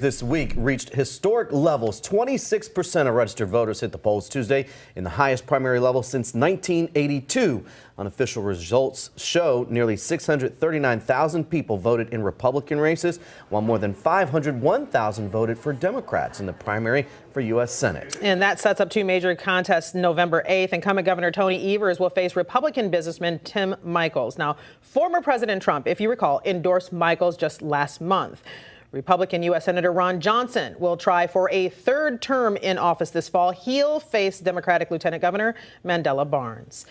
this week reached historic levels. 26% of registered voters hit the polls Tuesday in the highest primary level since 1982. Unofficial results show nearly 639,000 people voted in Republican races, while more than 501,000 voted for Democrats in the primary for U.S. Senate. And that sets up two major contests November 8th. Incumbent Governor Tony Evers will face Republican businessman Tim Michels. Now, former President Trump, if you recall, endorsed Michels just last month. Republican U.S. Senator Ron Johnson will try for a third term in office this fall. He'll face Democratic Lieutenant Governor Mandela Barnes.